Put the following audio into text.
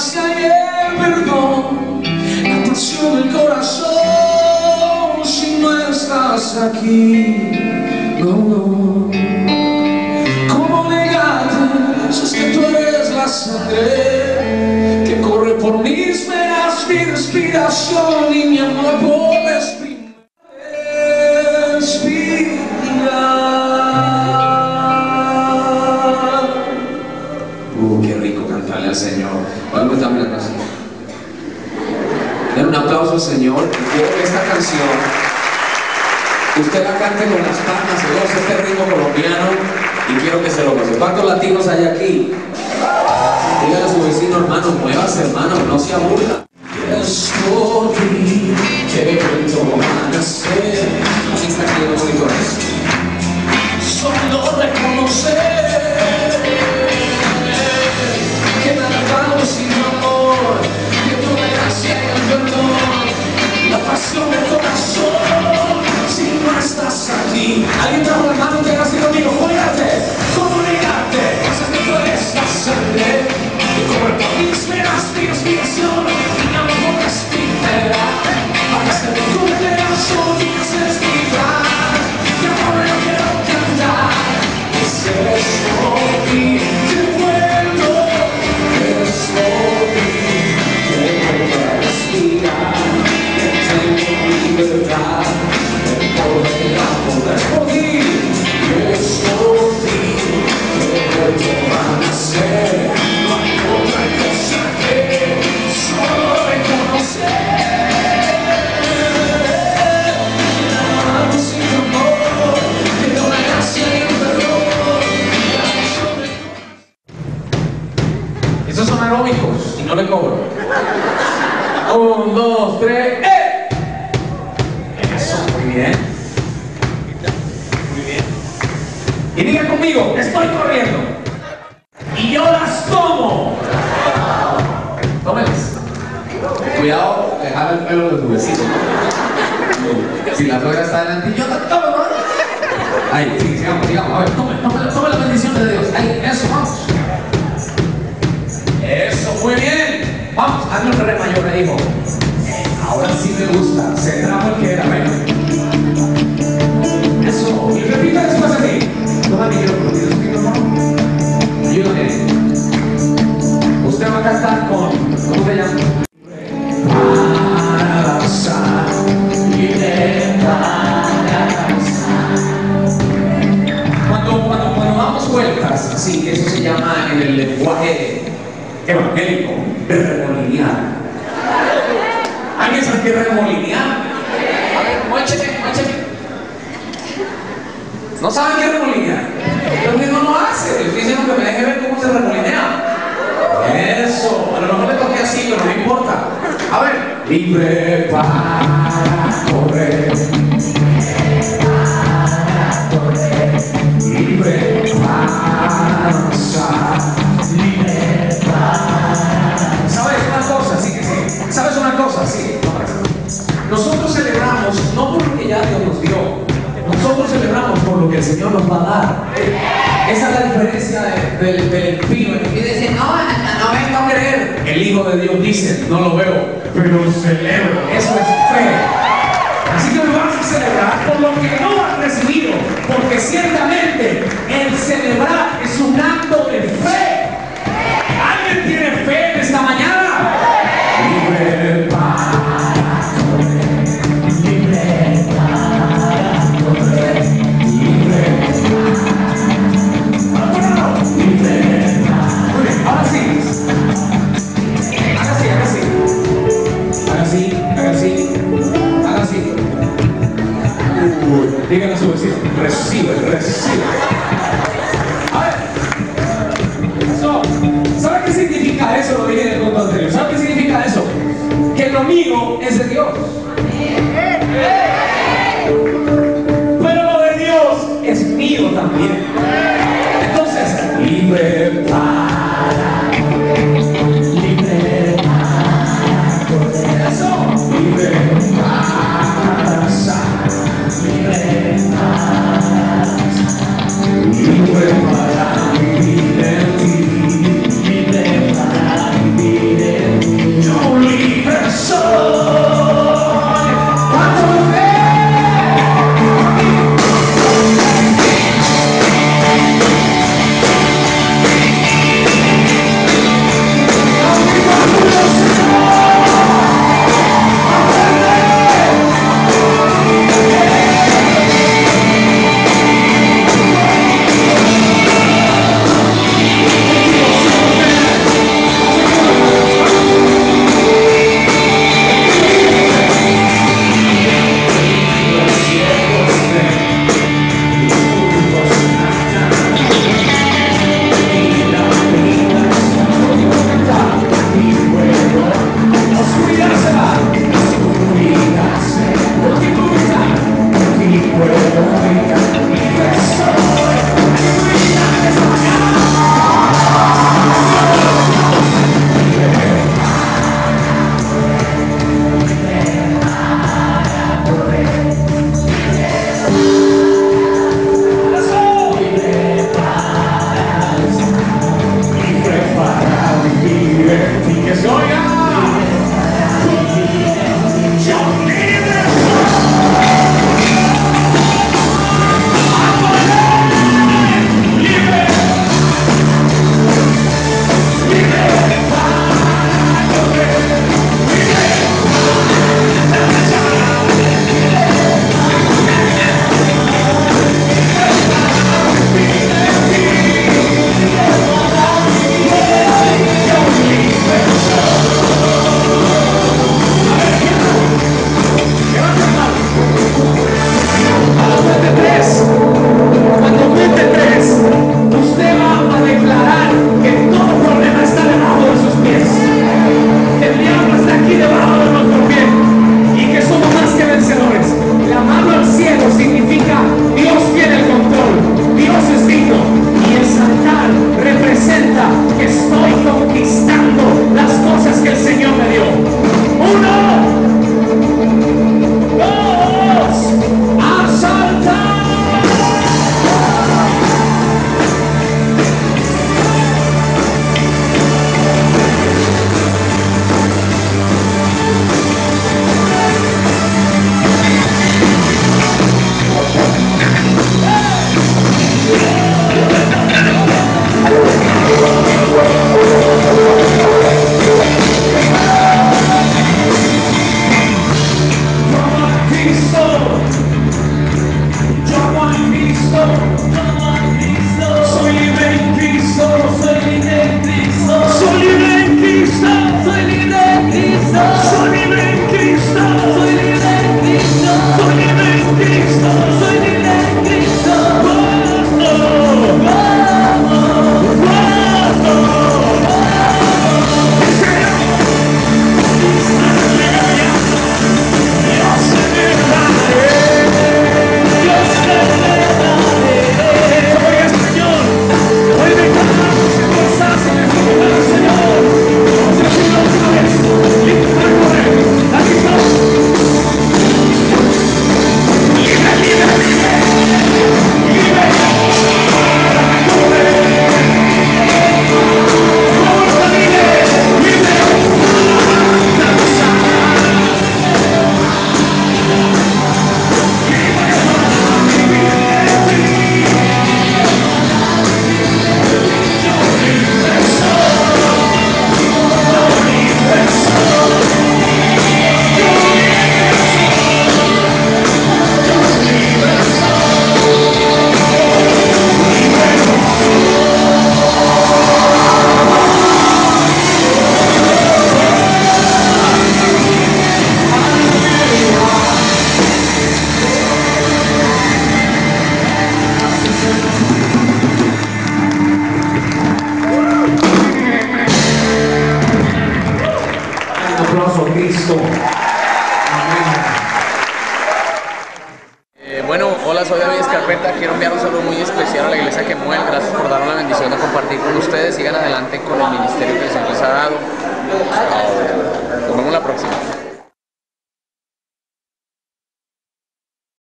gracia y el perdón, la pasión del corazón, si no estás aquí, no, no. ¿Cómo negarte es que tú eres la sangre que corre por mis venas, mi respiración y mi amor usted la cante con las palmas, se goce este ritmo colombiano y quiero que se lo goce. ¿Cuántos latinos hay aquí? Dígale a su vecino, hermano, muévase, hermano, no se aburra. Está aquí monitores. Solo reconocer Alguien trajo mano que conmigo, juégate, Y diga conmigo, estoy corriendo. Y yo las tomo. Tómelas. Cuidado, dejar el pelo de tu vecino. Si la suegra está delante, yo la tomo, ¿no? Ahí, sí, sigamos, sigamos. A ver, tome, la bendición de Dios. Ahí, eso, vamos. Así, eso se llama en el lenguaje evangélico, remolinear. ¿Alguien sabe qué remolinear? A ver, muéchete, muéchete. ¿No saben qué remolinear? Que no lo hace. Estoy diciendo que me deje ver cómo se remolinea. A ver. Libre para correr. Libre para avanzar. Libre para. ¿Sabes una cosa? Sí que sí. ¿Sabes una cosa? Sí. Nosotros celebramos no por lo que ya Dios nos dio. Nosotros celebramos por lo que el Señor nos va a dar. Esa es la diferencia de- del, del impío. El que dice, no, no, no vengo a creer. El Hijo de Dios dice, no lo veo, pero lo celebro. Eso es fe. Así que hoy vamos a celebrar por lo que no has recibido, porque ciertamente el celebrar es un acto de fe. Díganle a su vecino, recibe, recibe. Sigan adelante con el ministerio